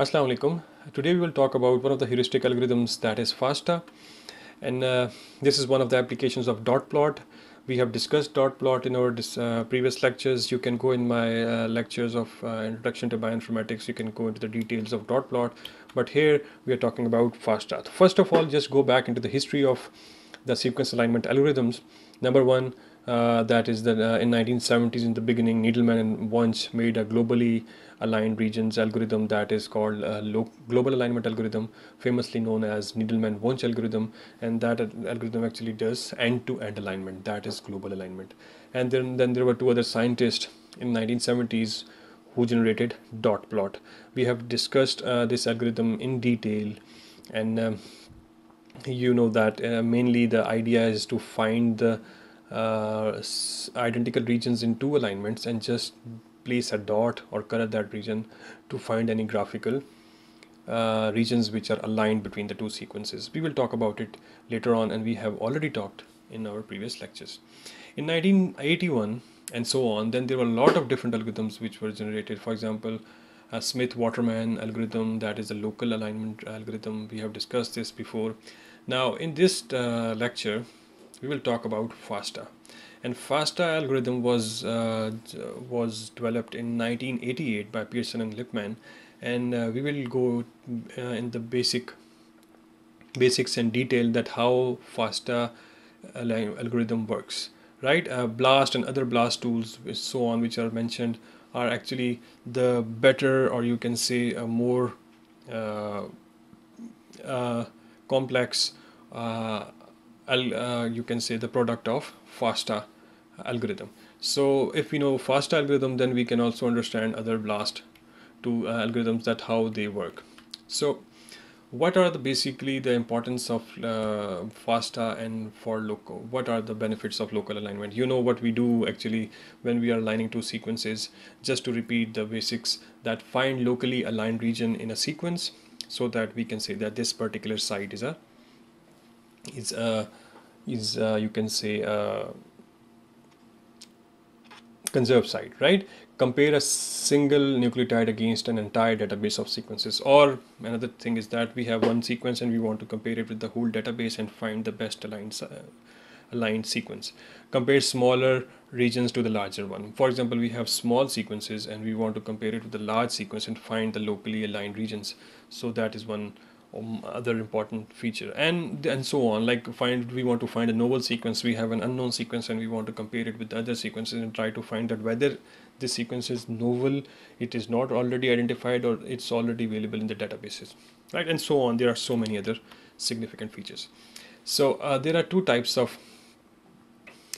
Assalamu alaikum. Today we will talk about one of the heuristic algorithms that is FASTA and uh, this is one of the applications of dot plot. We have discussed dot plot in our uh, previous lectures. You can go in my uh, lectures of uh, introduction to bioinformatics. You can go into the details of dot plot but here we are talking about FASTA. First of all just go back into the history of the sequence alignment algorithms. Number one uh, that is that uh, in 1970s in the beginning Needleman and Wunsch made a globally aligned regions algorithm that is called uh, global alignment algorithm famously known as Needleman-Wunsch algorithm and that algorithm actually does end-to-end -end alignment that is global alignment. And then, then there were two other scientists in 1970s who generated dot plot. We have discussed uh, this algorithm in detail and um, you know that uh, mainly the idea is to find the uh, identical regions in two alignments and just place a dot or color that region to find any graphical uh, regions which are aligned between the two sequences. We will talk about it later on and we have already talked in our previous lectures. In 1981 and so on, then there were a lot of different algorithms which were generated. For example, a Smith-Waterman algorithm that is a local alignment algorithm. We have discussed this before. Now in this uh, lecture, we will talk about FASTA and FASTA algorithm was uh, was developed in 1988 by Pearson and Lipman. And uh, we will go uh, in the basic basics and detail that how FASTA algorithm works. Right uh, blast and other blast tools so on which are mentioned are actually the better or you can say a more uh, uh, complex uh, you can say the product of FASTA algorithm. So if we know FASTA algorithm, then we can also understand other BLAST two uh, algorithms that how they work. So what are the basically the importance of uh, FASTA and for local? What are the benefits of local alignment? You know what we do actually when we are aligning two sequences, just to repeat the basics that find locally aligned region in a sequence so that we can say that this particular site is a is a is uh, you can say uh, conserved site right? Compare a single nucleotide against an entire database of sequences. Or another thing is that we have one sequence and we want to compare it with the whole database and find the best aligned uh, aligned sequence. Compare smaller regions to the larger one. For example we have small sequences and we want to compare it with the large sequence and find the locally aligned regions. So that is one um, other important feature. And and so on. Like find we want to find a novel sequence we have an unknown sequence and we want to compare it with other sequences and try to find that whether this sequence is novel it is not already identified or it's already available in the databases. Right? And so on. There are so many other significant features. So uh, there are two types of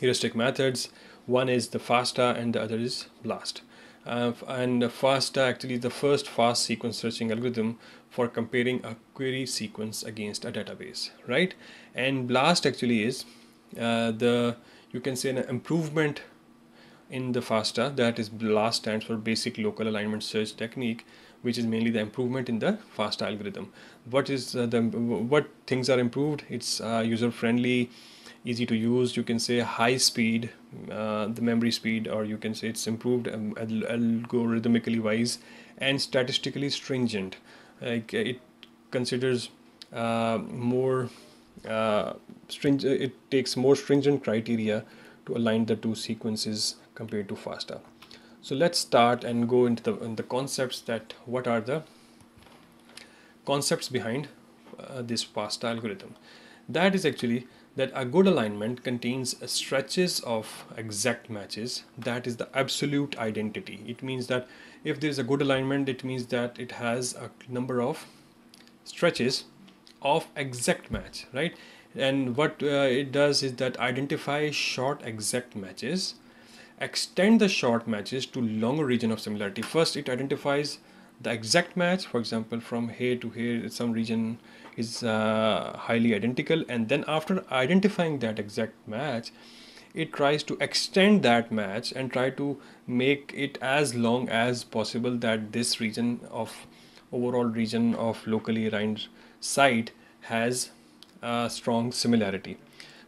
heuristic methods. One is the FASTA and the other is BLAST uh, and FASTA actually the first fast sequence searching algorithm for comparing a query sequence against a database right? And BLAST actually is uh, the you can say an improvement in the FASTA that is BLAST stands for basic local alignment search technique which is mainly the improvement in the FASTA algorithm. What is uh, the what things are improved? It's uh, user friendly easy to use. You can say high speed uh, the memory speed or you can say it's improved um, algorithmically wise and statistically stringent. Like it considers uh, more uh, stringent it takes more stringent criteria to align the two sequences compared to FASTA so let's start and go into the, in the concepts that what are the concepts behind uh, this FASTA algorithm? That is actually that a good alignment contains stretches of exact matches. That is the absolute identity. It means that if there is a good alignment it means that it has a number of stretches of exact match right? And what uh, it does is that identify short exact matches extend the short matches to longer region of similarity. First it identifies the exact match for example from here to here some region is uh, highly identical. And then after identifying that exact match it tries to extend that match and try to make it as long as possible that this region of overall region of locally aligned site has a strong similarity.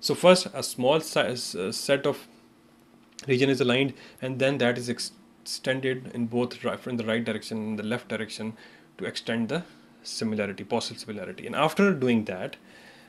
So first a small size, uh, set of region is aligned and then that is extended in both in the right direction in the left direction to extend the similarity, possible similarity. And after doing that,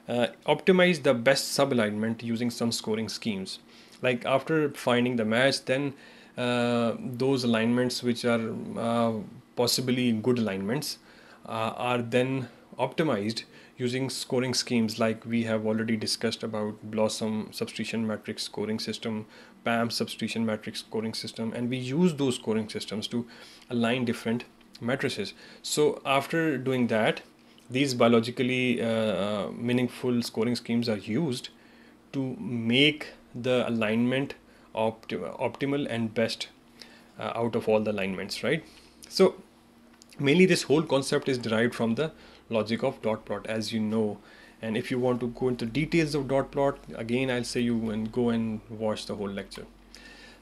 uh, optimize the best sub-alignment using some scoring schemes. Like after finding the match, then uh, those alignments which are uh, possibly good alignments uh, are then optimized using scoring schemes like we have already discussed about BLOSUM substitution matrix scoring system, PAM substitution matrix scoring system, and we use those scoring systems to align different matrices. So after doing that, these biologically uh, uh, meaningful scoring schemes are used to make the alignment opti- optimal and best uh, out of all the alignments, right? So mainly this whole concept is derived from the logic of dot plot as you know and if you want to go into details of dot plot again I'll say you and go and watch the whole lecture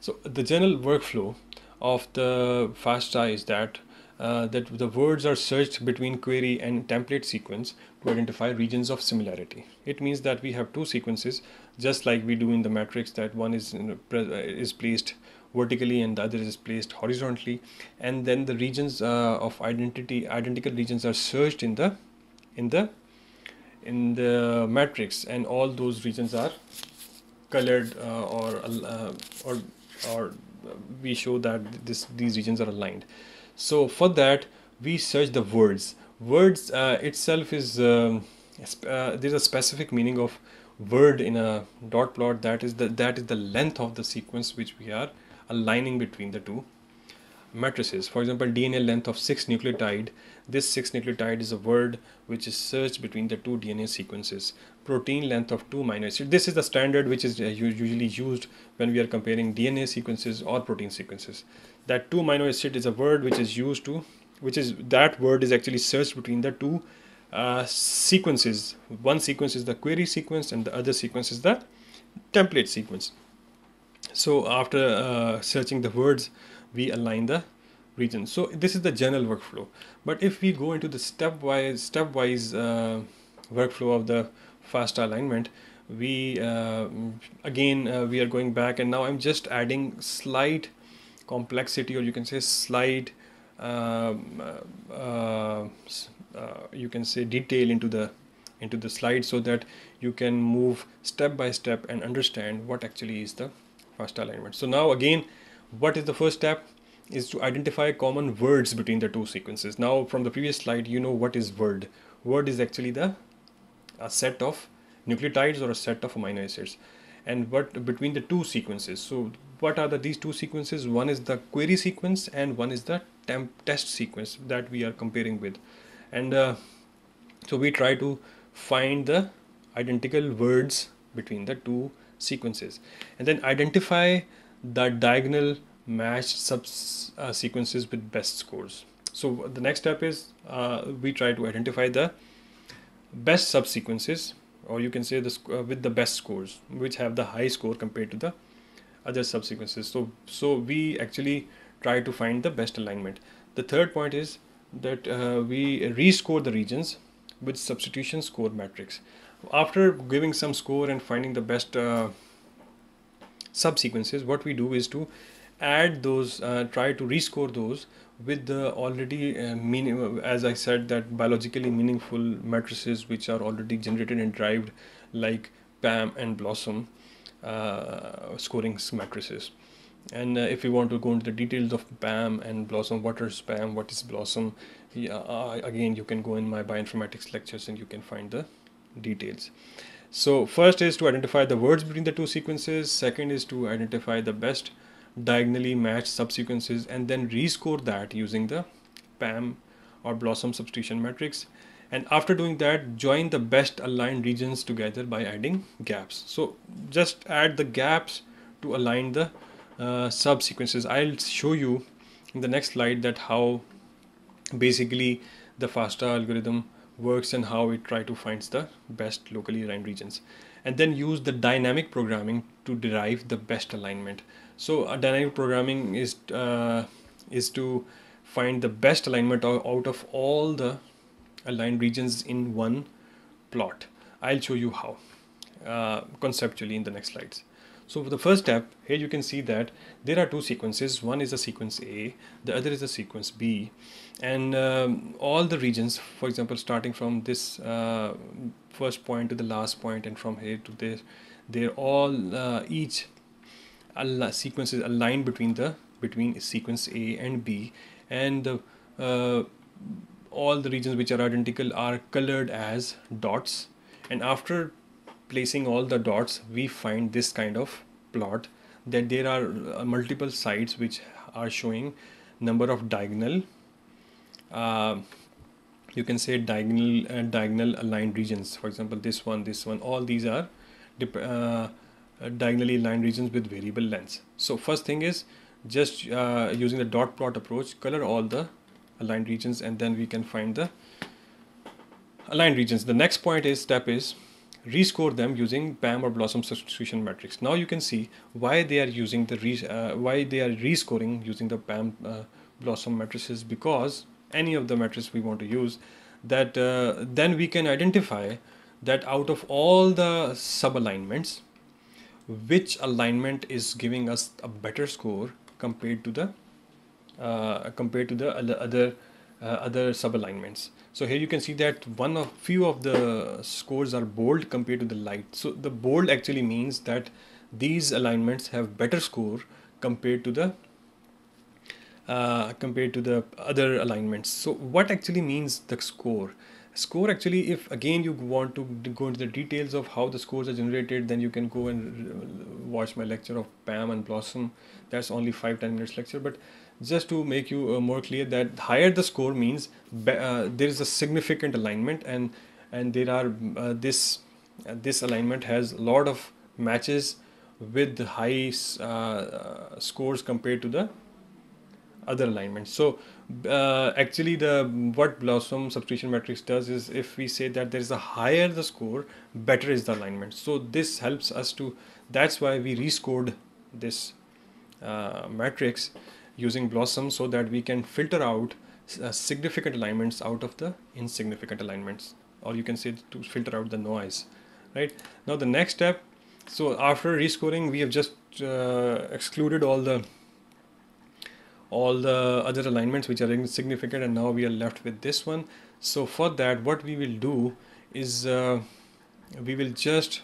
so the general workflow of the FASTA is that uh, that the words are searched between query and template sequence to identify regions of similarity. It means that we have two sequences, just like we do in the matrix, that one is uh, is placed vertically and the other is placed horizontally, and then the regions uh, of identity, identical regions are searched in the in the in the matrix, and all those regions are colored uh, or uh, or or we show that this these regions are aligned so for that we search the words. Words uh, itself is um, uh, there's a specific meaning of word in a dot plot that is the that is the length of the sequence which we are aligning between the two matrices. For example dna length of 6 nucleotide. This 6 nucleotide is a word which is searched between the two dna sequences. Protein length of 2 amino acids this is the standard which is uh, usually used when we are comparing dna sequences or protein sequences. That 2 amino acid is a word which is used to which is that word is actually searched between the two uh, sequences. One sequence is the query sequence and the other sequence is the template sequence. So after uh, searching the words we align the regions so this is the general workflow. But if we go into the stepwise stepwise uh, workflow of the FASTA alignment we uh, again uh, we are going back and now I'm just adding slight complexity or you can say slight um, uh, uh, you can say detail into the into the slide so that you can move step by step and understand what actually is the FASTA alignment. So now again what is the first step? Is to identify common words between the two sequences. Now from the previous slide you know what is word. Word is actually the a set of nucleotides or a set of amino acids. And what between the two sequences. So what are the these two sequences? One is the query sequence and one is the temp test sequence that we are comparing with. And uh, so we try to find the identical words between the two sequences. And then identify the diagonal matched sub uh, sequences with best scores. So the next step is uh, we try to identify the best subsequences or you can say this uh, with the best scores which have the high score compared to the other subsequences so so we actually try to find the best alignment. The third point is that uh, we rescore the regions with substitution score matrix. After giving some score and finding the best uh, subsequences what we do is to add those uh, try to rescore those with the already uh, meaning as i said that biologically meaningful matrices which are already generated and derived like pam and blosum uh, scoring matrices and uh, if you want to go into the details of PAM and BLOSUM, what is PAM, what is BLOSUM, yeah, uh, again you can go in my bioinformatics lectures and you can find the details. So first is to identify the words between the two sequences. Second is to identify the best diagonally matched subsequences and then rescore that using the PAM or BLOSUM substitution matrix. And after doing that, join the best aligned regions together by adding gaps. So just add the gaps to align the uh, subsequences. I'll show you in the next slide that how basically the FASTA algorithm works and how it try to find the best locally aligned regions and then use the dynamic programming to derive the best alignment so dynamic programming is uh, is to find the best alignment out of all the aligned regions in one plot. I'll show you how uh, conceptually in the next slides. So for the first step, here you can see that there are two sequences. One is a sequence A, the other is a sequence B. And um, all the regions, for example, starting from this uh, first point to the last point and from here to there, they're all uh, each sequences aligned between the between sequence A and B and the, uh, all the regions which are identical are colored as dots and after placing all the dots we find this kind of plot that there are uh, multiple sides which are showing number of diagonal uh, you can say diagonal uh, diagonal aligned regions. For example this one this one all these are uh, diagonally aligned regions with variable lengths. So first thing is just uh, using the dot plot approach color all the aligned regions and then we can find the aligned regions. The next point is step is rescore them using PAM or Blossom substitution matrix. Now you can see why they are using the re uh, why they are rescoring using the PAM uh, BLOSUM matrices because any of the matrices we want to use that uh, then we can identify that out of all the sub alignments which alignment is giving us a better score compared to the uh, compared to the other uh, other sub alignments. So here you can see that one of few of the scores are bold compared to the light. So the bold actually means that these alignments have better score compared to the uh, compared to the other alignments. So what actually means the score? Score actually, if again you want to go into the details of how the scores are generated, then you can go and watch my lecture of PAM and BLOSUM. That's only five ten minutes lecture, but just to make you uh, more clear that higher the score means uh, there is a significant alignment and and there are uh, this uh, this alignment has a lot of matches with high uh, scores compared to the other alignments so uh, actually the what BLOSUM substitution matrix does is if we say that there is a higher the score better is the alignment. So this helps us to that's why we rescored this matrix using BLOSUM so that we can filter out uh, significant alignments out of the insignificant alignments. Or you can say to filter out the noise right? Now the next step so after rescoring we have just uh, excluded all the all the other alignments which are insignificant and now we are left with this one. So for that what we will do is uh, we will just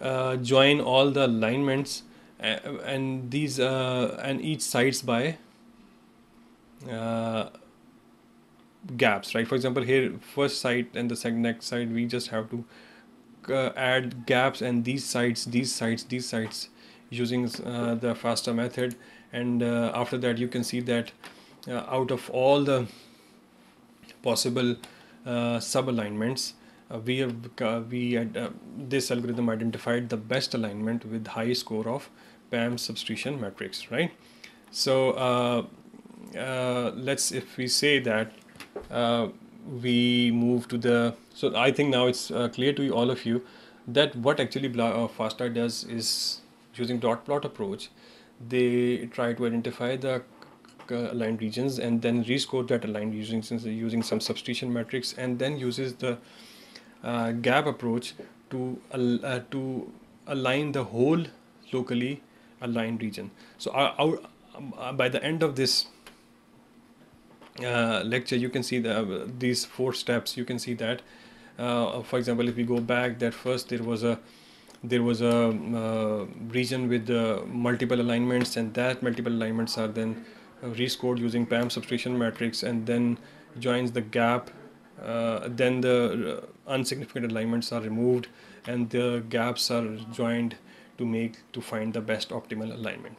uh, join all the alignments and these uh, and each sides by uh, gaps right? For example here first side and the second next side we just have to uh, add gaps and these sides these sides these sides using uh, the FASTA method. And uh, after that you can see that uh, out of all the possible sub alignments we have we had, this algorithm identified the best alignment with high score of PAM substitution matrix, right? So uh, uh, let's, if we say that uh, we move to the, so I think now it's clear to all of you that what actually FASTA does is using dot plot approach, they try to identify the aligned regions and then rescore that aligned using using some substitution matrix and then uses the uh, gap approach to uh, to align the whole locally aligned region. So our, our, um, by the end of this uh, lecture, you can see the, uh, these four steps. You can see that, uh, for example, if we go back, that first there was a there was a uh, region with multiple alignments, and that multiple alignments are then rescored using PAM substitution matrix, and then joins the gap. Uh, then the uh, unsignificant alignments are removed, and the gaps are joined to make to find the best optimal alignment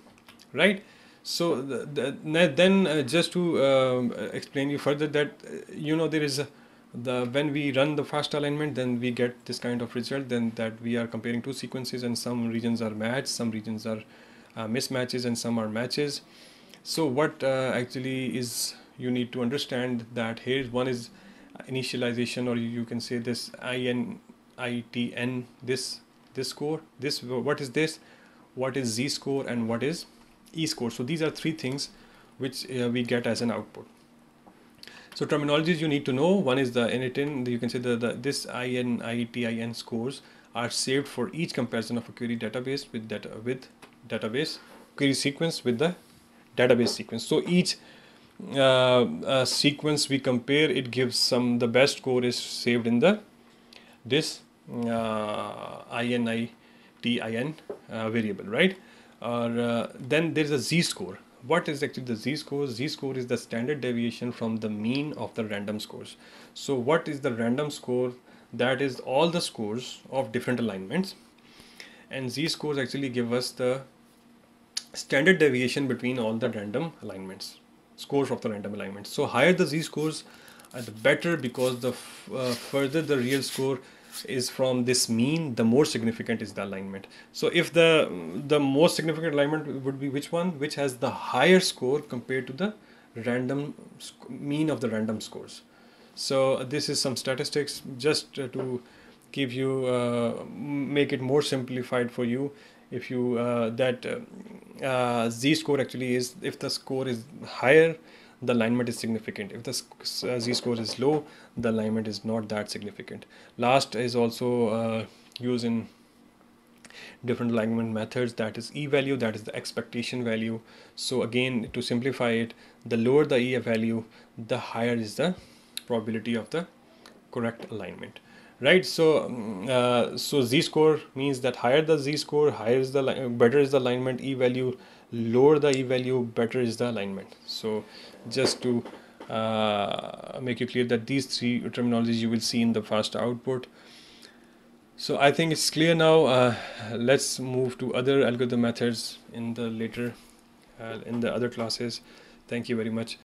right? So the, the, then uh, just to um, explain you further that uh, you know there is a, the when we run the fast alignment then we get this kind of result then that we are comparing two sequences and some regions are matched some regions are uh, mismatches and some are matches. So what uh, actually is you need to understand that here one is initialization or you can say this INITN this this score this what is this what is z score and what is e score. So these are three things which uh, we get as an output. So terminologies you need to know. One is the initn you can say the, the this in itin scores are saved for each comparison of a query database with data with database query sequence with the database sequence. So each uh, uh, sequence we compare, it gives some the best score is saved in the this INITN uh, variable, right? Or uh, then there's a z-score. What is actually the z-score? Z-score is the standard deviation from the mean of the random scores. So what is the random score? That is all the scores of different alignments. And z-scores actually give us the standard deviation between all the random alignments, scores of the random alignments. So higher the z-scores, uh, the better because the uh, further the real score is from this mean, the more significant is the alignment. So if the the most significant alignment would be which one, which has the higher score compared to the random mean of the random scores. So this is some statistics just to give you uh, make it more simplified for you. If you uh, that uh, uh, z score actually is if the score is higher the alignment is significant. If the uh, z-score is low, the alignment is not that significant. Last is also uh, used in different alignment methods. That is e value that is the expectation value. So again to simplify it the lower the e value the higher is the probability of the correct alignment. Right? So um, uh, so z score means that higher the z score higher is the better is the alignment. E value lower the e value better is the alignment. So just to uh, make you clear that these three terminologies you will see in the first output. So I think it's clear now uh, let's move to other algorithm methods in the later uh, in the other classes. Thank you very much